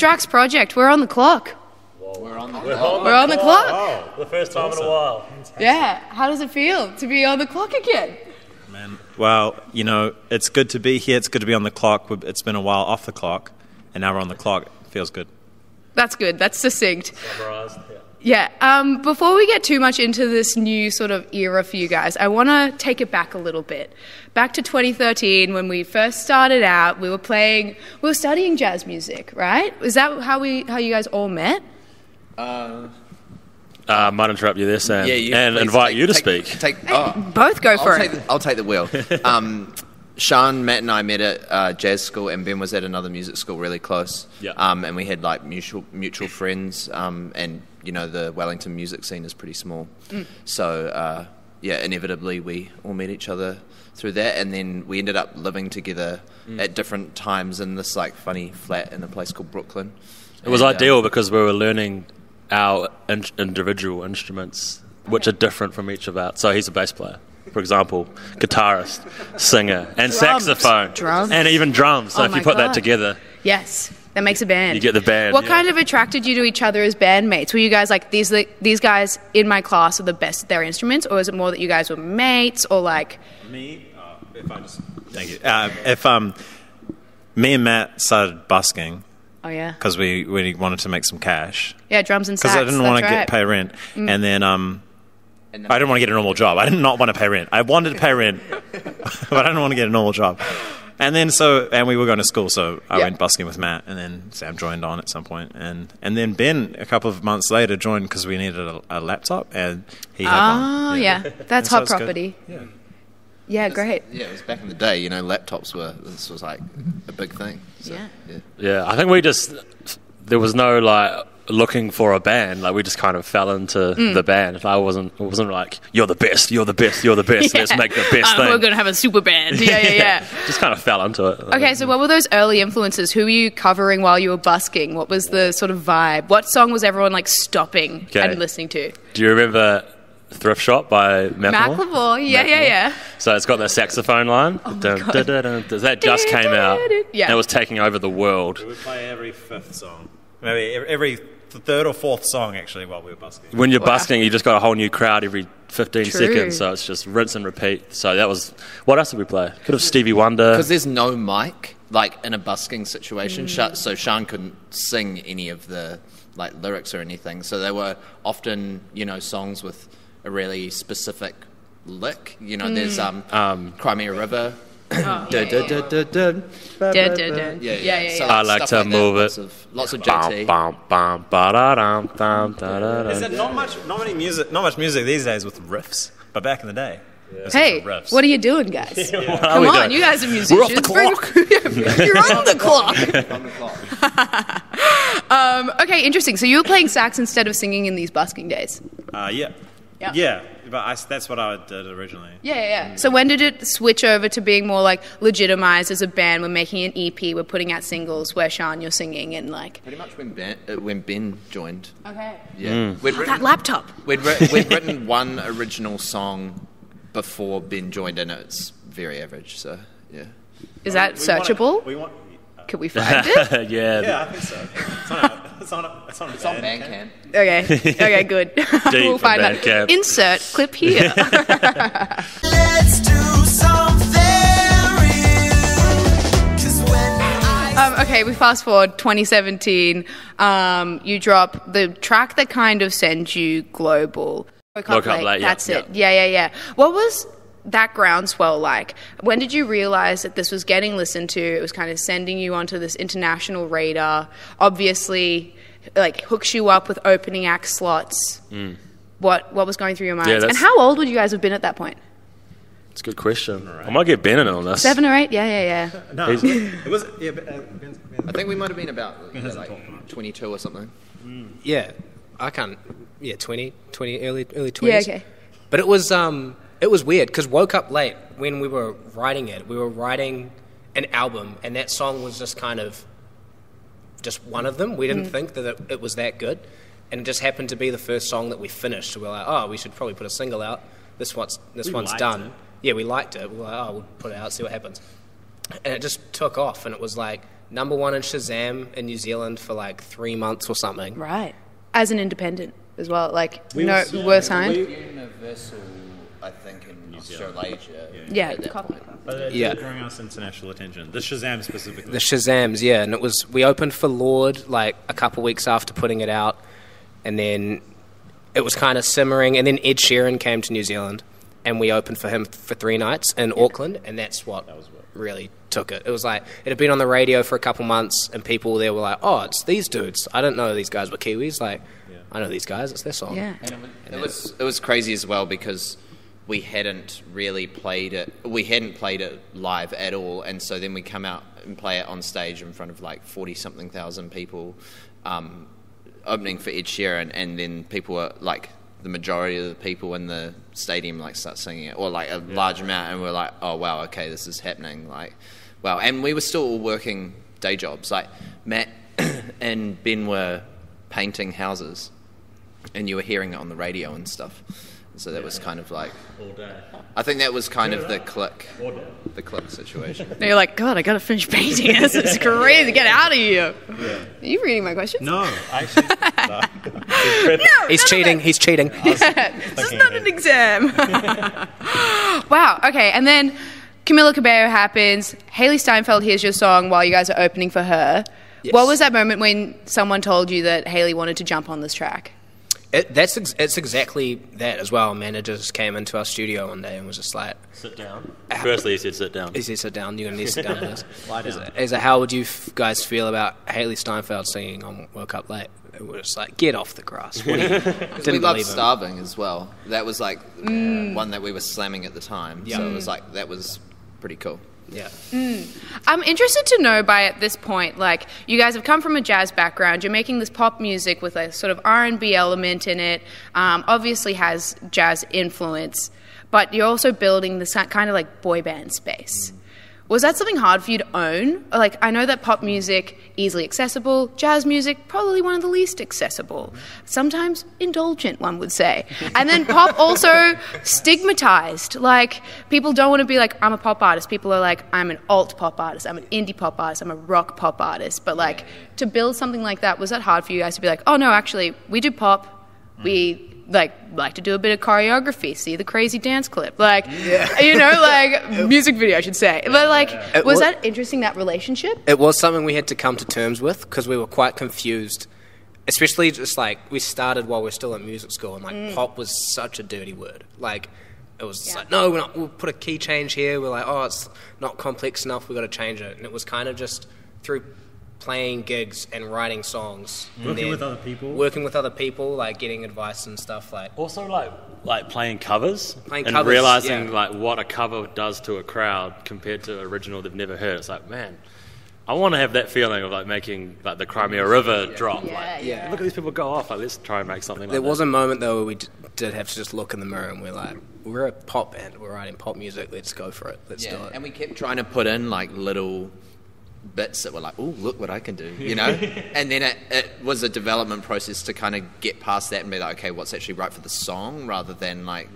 Drax Project, we're on the clock. We're on the We're on the clock. Oh, the first time in a while. Yeah. How does it feel to be on the clock again? Man, well, you know, it's good to be here. It's good to be on the clock. It's been a while off the clock, and now we're on the clock. It feels good. That's good. That's succinct. Summarised, yeah. Yeah. Um, before we get too much into this new sort of era for you guys, I want to take it back a little bit. Back to 2013 when we first started out, we were playing, we were studying jazz music, right? Is that how we, how you guys all met? Uh, uh, I might interrupt you there, Sam, Yeah, you, and invite take- you to take- speak. Take, oh, Both go for I'll, take it. the, I'll take the wheel. Um, Sean, Matt, and I met at uh, jazz school, and Ben was at another music school really close. Yeah. Um, and we had like mutual mutual friends, um, and you know the Wellington music scene is pretty small, Mm. so uh, yeah, inevitably we all met each other through that, and then we ended up living together Mm. at different times in this like funny flat in a place called Brooklyn. It was And, uh, ideal because we were learning our in- individual instruments, which are different from each of our. So he's a bass player, for example, guitarist, singer, and Drums. saxophone, Drums. and even drums. So Oh if you put God. that together, Yes. That makes a band. You get the band, What yeah. kind of attracted you to each other as bandmates? Were you guys like these these guys in my class are the best at their instruments, or is it more that you guys were mates, or like Me, uh, if I just thank you. Uh, if um, me and Matt started busking oh yeah, because we we wanted to make some cash yeah, drums and sax. because I didn't that's want to right. get pay rent, and then um. And I didn't want to get a normal job. I did not want to pay rent. I wanted to pay rent, but I didn't want to get a normal job. And then so, and we were going to school, so I Yeah. went busking with Matt, and then Sam joined on at some point, and and then Ben a couple of months later joined because we needed a, a laptop, and he had Oh one. Ah, yeah, that's And so hot good. property. Yeah. Yeah, great. Yeah, it was back in the day. You know, laptops were this was like a big thing. So, Yeah. yeah. yeah, I think we just there was no like looking for a band. Like we just kind of fell into Mm. the band. If I wasn't. It wasn't like you're the best. You're the best. You're the best. Let's make the best Uh, thing. We're gonna have a super band. Yeah, yeah, yeah. just kind of fell into it. Okay, so what were those early influences? Who were you covering while you were busking? What was the sort of vibe? What song was everyone like stopping Okay. and listening to? Do you remember Thrift Shop by Macklemore? Macklemore, yeah, yeah, yeah. So it's got that saxophone line. Dun, dun, dun, dun, dun. That just came out. Yeah. And it was taking over the world. We would play every fifth song, maybe every, every third or fourth song actually while we were busking. When you're Wow. busking, you just got a whole new crowd every 15 True. seconds. So it's just rinse and repeat. So that was. What else did we play? Could have Stevie Wonder. Because there's no mic, like in a busking situation, Sha so Sean couldn't sing any of the like lyrics or anything. So they were often, you know, songs with a really specific lick. You know, there's um, Um, Cry Me a River. Oh. Yeah, yeah, yeah. I like to that. move it. lots of Bum, JT. bum, bum, ba-da-dum, dum, da-da-dum. Is there not much, not many music, not much music these days with riffs, but back in the day. there's Hey, what are you doing, guys? What Come on, doing? you guys are musicians. We're off the Bring- You're on the clock. On the clock. Um, okay, interesting. So you were playing sax instead of singing in these busking days. Uh, yeah. Yeah. Yeah, but I, that's what I did originally. Yeah, yeah, yeah. So when did it switch over to being more like legitimized as a band? We're making an EP. We're putting out singles where Sean you're singing and like. Pretty much when Ben, uh, when Ben joined. Okay. Yeah, we'd, That written, laptop. we'd, writ- we'd written one original song before Ben joined, and it's very average. So yeah. Is that We want- searchable? We want. Could we find it? yeah. Yeah, I think so. It's on. A, it's on. A, it's on. A It's on band. Bandcamp. Okay. Okay. Good. we'll in find that. Bandcamp. Insert clip here. Let's do something real. 'Cause um, okay. We fast forward 2017. Um, you drop the track that kind of sends you global. Woke Woke Up Late, yeah, That's it. Yeah, yeah, yeah. What was that groundswell like? When did you realize that this was getting listened to? It was kind of sending you onto this international radar. Obviously, like hooks you up with opening act slots. What what was going through your minds? and Mm. how old would you guys have been at that point? It's a good question. I might get Ben in on this. Seven or eight? Yeah, yeah, yeah. No, He's- it was. Yeah, but, uh, Ben's, Ben's, I think we might have been about yeah, hasn't like 22 or something. Yeah, I can't. Yeah, 20, 20 early early Yeah, okay. But it was um it was weird because woke up late when we were writing it. We were writing an album, and that song was just kind of just one of them. We didn't Mm. think that it, it was that good, and it just happened to be the first song that we finished. So we were like, oh, we should probably put a single out. This one's this We one's liked done. it. Yeah, we liked it. We were like, oh, we'll put it out, see what happens. And it just took off, and it was like number one in Shazam in New Zealand for like three months or something. Right. As an independent as well. Like, We no, was- were signed. Universal, I think, in New Australasia. yeah. at that point. But it Yeah. did bring us international attention. The Shazam specifically. The Shazams, yeah, and it was we opened for Lorde like a couple weeks after putting it out, and then it was kind of simmering, and then Ed Sheeran came to New Zealand, and we opened for him for three nights in Auckland, and that's what, really took it. It was like it had been on the radio for a couple months, and people there were like, "Oh, it's these dudes." I didn't know these guys were Kiwis. Like, I know these guys. It's their song. Yeah. It was it was crazy as well because we hadn't really played it. We hadn't played it live at all, and so then we come out and play it on stage in front of like forty something thousand people, um, opening for Ed Sheeran, and then people were like the majority of the people in the stadium like start singing it, or like a large amount, and we're like, oh wow, okay, this is happening. Like, wow, and we were still all working day jobs. Like Matt and Ben were painting houses and you were hearing it on the radio and stuff. So that was kind of like, All day. I think that was kind of the click, the click situation. And you're like, God, I gotta finish painting. This is crazy. Get out of here. Are you reading my questions? no, actually, no. No, He's cheating. He's cheating. this is not an exam. wow. Okay. And then Camila Cabello happens. Hailee Steinfeld hears your song while you guys are opening for her. Yes. What was that moment when someone told you that Hailee wanted to jump on this track? It, that's ex- it's exactly that as well. Managers came into our studio one day and was just like, Sit down. Ah, Firstly, he said sit down. He said, "Sit down. You're gonna need to sit down." with us." Lie Is down. it- Is it how would you f- guys feel about Hailee Steinfeld singing on "Woke Up Late"? It was just like, get off the grass. What you, we didn't loved believe. Starving as well. That was like mm. one that we were slamming at the time. Yeah. So it was like, that was pretty cool. Yeah, I'm interested to know by at this point, like you guys have come from a jazz background. You're making this pop music with a sort of R&B element in it. Um, obviously has jazz influence, but you're also building this kind of like boy band space. Was that something hard for you to own? Like I know that pop music easily accessible, jazz music probably one of the least accessible. Sometimes indulgent, one would say. And then pop also stigmatized. Like people don't want to be like I'm a pop artist. People are like I'm an alt pop artist. I'm an indie pop artist. I'm a rock pop artist. But like to build something like that was that hard for you guys to be like, "Oh no, actually, we do pop. We like like to do a bit of choreography, see the crazy dance clip, like you know, like music video, I should say. But like, It was that interesting that relationship? it was something we had to come to terms with because we were quite confused. Especially just like we started while we are still at music school, and like mm. pop was such a dirty word. Like it was Yeah. like, no, we're not, we'll put a key change here. We're like, oh, it's not complex enough. We've got to change it. And it was kind of just through playing gigs and writing songs, Working with other people. working with other people, like getting advice and stuff. Like Also, like like playing covers Playing and covers, realizing yeah. like what a cover does to a crowd compared to original they've never heard. It's like, man, I want to have that feeling of like making like the Cry Me a River drop. Yeah, like, yeah. Look at these people go off. Like, let's try and make something like there that. was a moment though where we d- did have to just look in the mirror and we're like, we're a pop band. We're writing pop music. Let's go for it. Let's do Yeah, it. and we kept trying to put in like little bits that were like, "Oh, look what I can do," you know. and then it, it was a development process to kind of get past that and be like, "Okay, what's actually right for the song?" Rather than like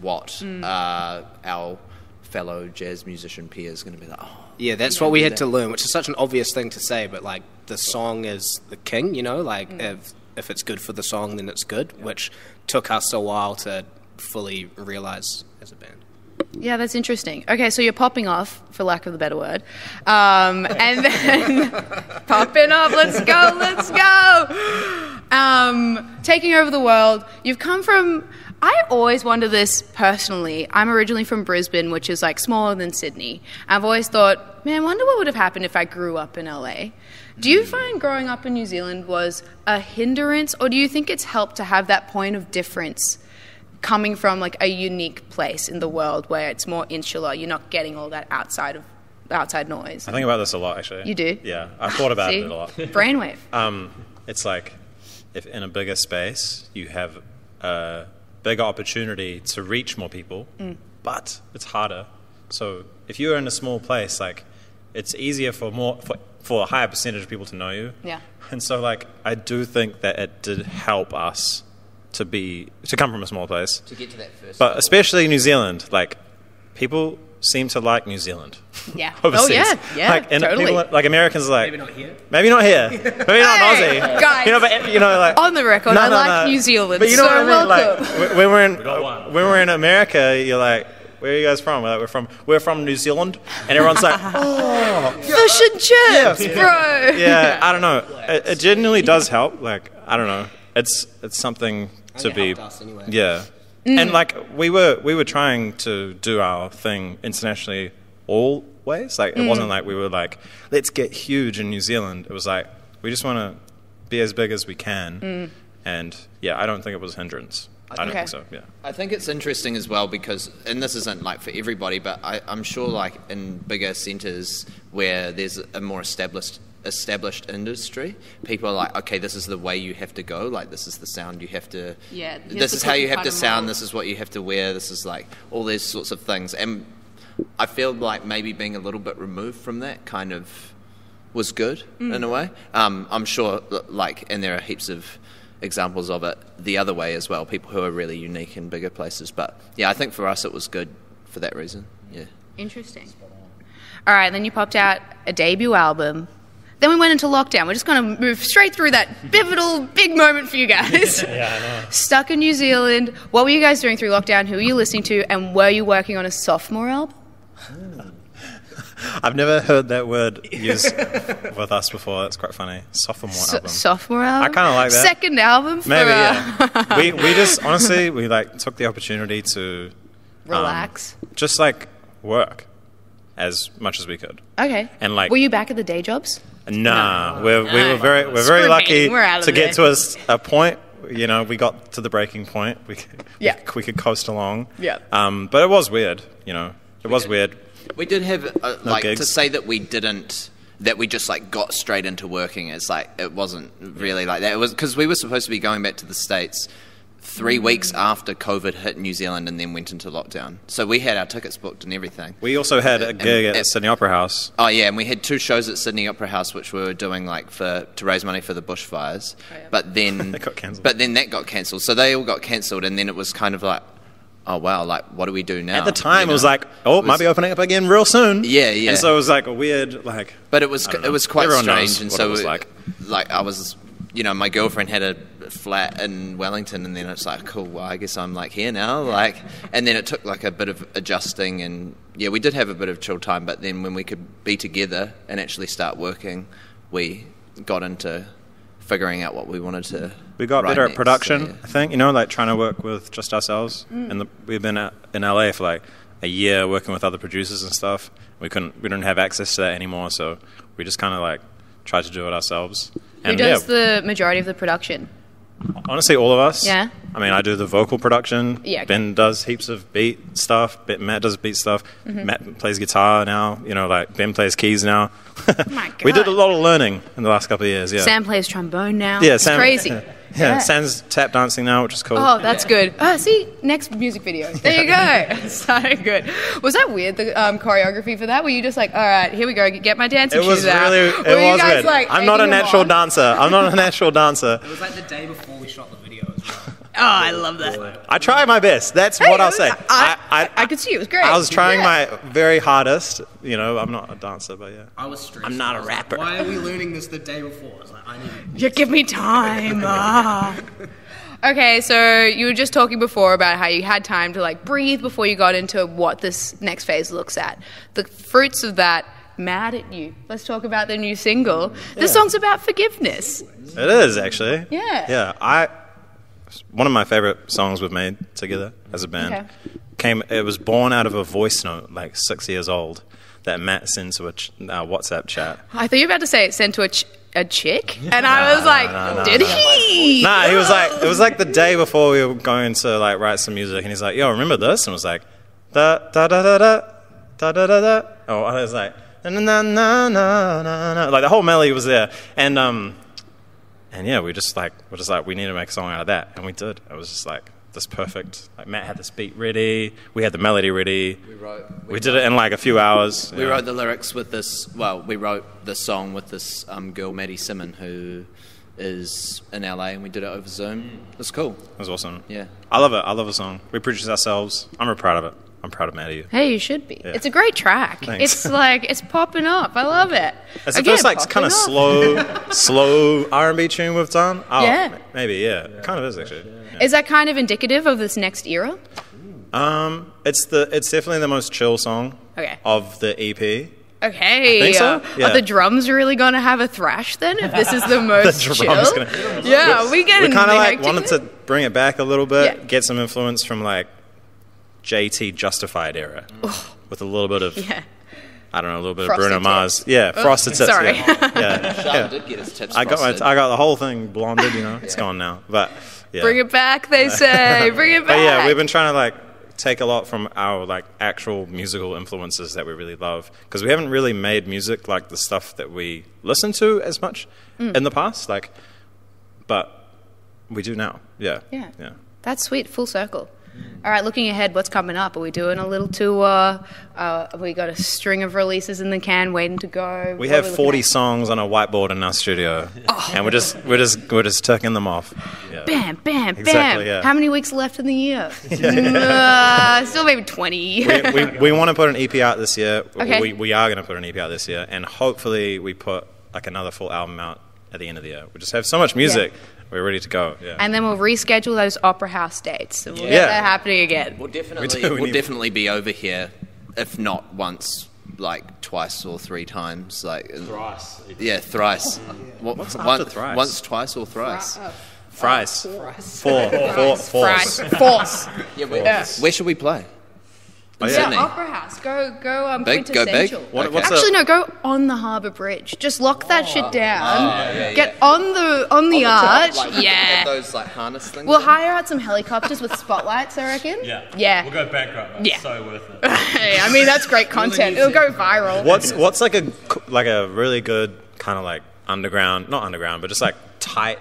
what uh, our fellow jazz musician peers going to be like. Oh, Yeah, that's what we had to learn, which is such an obvious thing to say, but like the song is the king, you know, like if if it's good for the song then it's good, which took us a while to fully realize as a band. Yeah, that's interesting. Okay, so you're popping off, for lack of a better word, um, and then popping off. Let's go, let's go. Um, taking over the world. You've come from. I always wonder this personally. I'm originally from Brisbane, which is like smaller than Sydney. I've always thought, man, I wonder what would have happened if I grew up in LA. Do you find growing up in New Zealand was a hindrance, or do you think it's helped to have that point of difference? Coming from like a unique place in the world where it's more insular you're not getting all that outside of outside noise I think about this a lot, actually. You do? Yeah, I've thought about it a lot. brainwave Um, it's like if in a bigger space you have a bigger opportunity to reach more people, Mm. but it's harder. So if you're in a small place, like it's easier for more for, for a higher percentage of people to know you. Yeah. And so like I do think that it did help us to be to come from a small place. to get to that first. But level. especially in New Zealand, like people seem to like New Zealand. Yeah. Oh, yeah. Yeah, like, and totally. people- like Americans, are like Maybe not here. maybe not here, maybe not Hey, Aussie, guys. You know, but you know, like On the record, No, I no, like no. New Zealand. But you know so what I mean? welcome. Like when when we're in got one. when we're in America, you're like, where are you guys from? We're, like, we're from we're from New Zealand, and everyone's like, oh, Fish and chips, bro. yeah. I don't know. It, it genuinely does help. Like I don't know. It's it's something to it be. helped us anyway. Yeah, mm. and like we were we were trying to do our thing internationally always. Like it mm. wasn't like we were like let's get huge in New Zealand. It was like we just want to be as big as we can. Mm. And yeah, I don't think it was a hindrance. I don't Okay. think so. Yeah. I think it's interesting as well because, and this isn't like for everybody, but I, I'm sure like in bigger centres where there's a more established established industry, people are like, okay, this is the way you have to go. Like this is the sound you have to. Yeah, This is how you have to sound. This is what you have to wear. This is like all these sorts of things, and I feel like maybe being a little bit removed from that kind of was good Mm. in a way. Um, I'm sure, like, and there are heaps of examples of it the other way as well. People who are really unique in bigger places. But yeah, I think for us it was good for that reason. Yeah. Interesting. All right, then you popped out a debut album. Then we went into lockdown. We're just going to move straight through that pivotal big moment for you guys. Yeah, I know. Stuck in New Zealand. What were you guys doing through lockdown? Who were you listening to? And were you working on a sophomore album? I've never heard that word used with us before. It's quite funny. Sophomore So- album. sophomore album? I kinda like that. Second album for Maybe uh, yeah. we we just honestly we like took the opportunity to um, relax. just like work as much as we could. okay. and, like- were you back at the day jobs? Nah, we're, we were very we're very lucky we're to get there. to a point. You know, we got to the breaking point. We could, Yeah. we, could coast along. Yeah. Um, but it was weird. You know, it was weird. We did have uh, like to say that we didn't that we just like got straight into working. It's like it wasn't really like that. It was because we were supposed to be going back to the states three weeks after COVID hit New Zealand and then went into lockdown. So we had our tickets booked and everything. We also had a And- gig at Sydney Opera House. Oh yeah, and we had two shows at Sydney Opera House, which we were doing like for to raise money for the bushfires. Oh, but then That got cancelled. But then that got cancelled. So they all got cancelled, and then it was kind of like, oh wow, like what do we do now? At the time, You it was like, oh, it might be opening up again real soon. Yeah, yeah. And so it was like a weird, like, But it was it was quite Everyone strange, and so it was like. like I was, you know, my girlfriend had a flat in Wellington, and then it's like, cool, well, I guess I'm like here now, like, and then it took like a bit of adjusting, and yeah, we did have a bit of chill time, but then when we could be together and actually start working, we got into figuring out what we wanted to. We got write better at production, so, yeah. I think. You know, like trying to work with just ourselves. Mm. And the, we've been at, in LA for like a year working with other producers and stuff. We couldn't, we don't have access to that anymore, so we just kind of like tried to do it ourselves. Who And does yeah, the majority of the production? honestly, all of us. Yeah? I mean, I do the vocal production. Yeah, okay. Ben does heaps of beat stuff. Ben- Matt does beat stuff. Mm-hmm. Matt plays guitar now. You know, like Ben plays keys now. my we did a God. lot of learning in the last couple of years. Yeah. Sam plays trombone now. yeah, it's Sam, crazy. Yeah, Sam's tap dancing now, which is cool. Oh, that's good. Oh, see, next music video. There you go. so good. Was that weird, the um, choreography for that? Were you just like, all right, here we go, get my dancing It was shoes out? really, Were it you was guys, weird. like, I'm not a natural dancer. I'm not a natural dancer. It was like the day before we shot the video as well. Oh, I love that. I try my best. That's Hey, what I'll it was- say. I, I, I could see it was great. I was trying Yeah. my very hardest. You know, I'm not a dancer, but yeah. I was stressed. I'm not a was like, rapper. Why are we learning this the day before? I was like, I need. You give me time. ah. Okay, so you were just talking before about how you had time to like breathe before you got into what this next phase looks at. The fruits of that, mad at you. Let's talk about the new single. The song's about forgiveness. It is actually. Yeah. Yeah. I. One of my favorite songs we've made together as a band Okay. came. It was born out of a voice note, like six years old, that Matt sent to a ch- uh, WhatsApp chat. I thought you were about to say it sent to a, ch- a chick, and I was like, did he? Nah, he was like, it was like the day before we were going to like write some music, and he's like, "Yo, remember this?" And was like, da da da da da da da da da. Oh, I was like, na na na na na na. Like the whole melody was there, and um, and yeah, we just like we're just like we need to make a song out of that, and we did. It was just like this perfect. Like Matt had this beat ready, we had the melody ready. We wrote. We did it in like a few hours. We yeah. wrote the lyrics with this. Well, we wrote the song with this um, girl, Maddie Simon, who is in LA, and we did it over Zoom. It was cool. It was awesome. Yeah. I love it. I love the song. We produced ourselves. I'm real proud of it. I'm proud of Maddie. Hey, you should be. It's a great track. Thanks. It's like it's popping up. I love it. It's the Again, first like popping kind of slow, slow R&B tune we've done. Oh, Yeah. maybe yeah. Kind of is actually. Yeah. Is that kind of indicative of this next era? Um, it's the it's definitely the most chill song Okay. of the EP. Okay. I think so, uh, yeah. Are the drums really going to have a thrash then? If this is the most drums chill? gonna- yeah, we get We kind of like hectic wanted to bring it back a little bit, Yeah. get some influence from like JT Justified era, with a little bit of Yeah. I don't know, a little bit of Frosted Bruno tips. Mars. Yeah, frosted tips. sorry. Yeah, yeah. Sean yeah. did get his tips I got my, frosted. I got the whole thing blonded. You know, it's gone now. But yeah. Bring it back, they say. Bring it back. But yeah, we've been trying to like take a lot from our like actual musical influences that we really love because we haven't really made music like the stuff that we listen to as much Mm. in the past. Like, but we do now. Yeah. Yeah. Yeah. That's sweet, full circle. All right, looking ahead, what's coming up? Are we doing a little tour? Uh, have we got a string of releases in the can waiting to go? We What have looking 40 at? songs on a whiteboard in our studio, and we're just we're just we're just ticking them off. Yeah. Bam, bam, bam. Yeah. How many weeks left in the year? Uh, still maybe 20. we, we, we want to put an EP out this year. Okay. We, we are going to put an EP out this year, and hopefully we put like another full album out at the end of the year. We just have so much music. We're ready to go. Yeah. and then we'll reschedule those opera house dates. And we'll Yeah. get that happening again. We'll definitely, do, we we'll need- definitely be over here, if not once, like twice or three times. Like Thrice. yeah, thrice. Mm. What, What's one- after thrice? Once, twice, or thrice. Fries. Four. Four. Four. Fries. Force. Yeah, where, Yeah. where should we play? Oh, yeah. Sydney. Yeah, Opera House. Go, go, um, Big? Go big? What- Okay. what's Actually, a- no. Go on the Harbour Bridge. Just lock that shit down. yeah, Get on the on the arch. Like, yeah. have those like harness things. We'll in? hire out some helicopters with spotlights. I reckon. Yeah. Yeah. We'll go bankrupt. Mate. Yeah. So worth it. Hey, I mean, that's great content. It'll go viral. What's what's like a like a really good kind of like underground, not underground, but just like tight,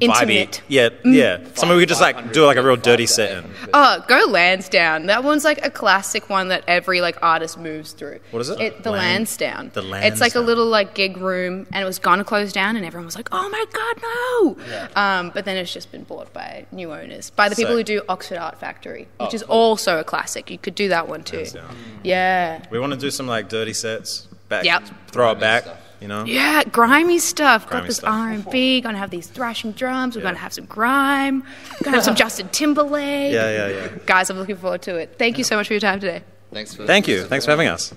Intimate. vibey. Yeah, yeah. Something we could just like do like a real dirty set in. Oh, go Lansdowne. That one's like a classic one that every like artist moves through. What is it? It, the Lan- Lansdowne. the Lansdowne. It's like a little like gig room, and it was gonna close down, and everyone was like, "Oh my god, no!" Um, but then it's just been bought by new owners, by the people Sick. who do Oxford Art Factory, Oh, which is also a classic. You could do that one too. Lansdowne. Yeah. We want to do some like dirty sets. Back, Yep. throw it back. You know. Yeah, grimy stuff. Got Grimy this. R and B. Gonna have these thrashing drums. We're Yeah. gonna have some grime. We're Gonna have some Justin Timberlake. Yeah, yeah, yeah. Guys, I'm looking forward to it. Thank you so much for your time today. Thanks for. Thank you. Thanks for having us.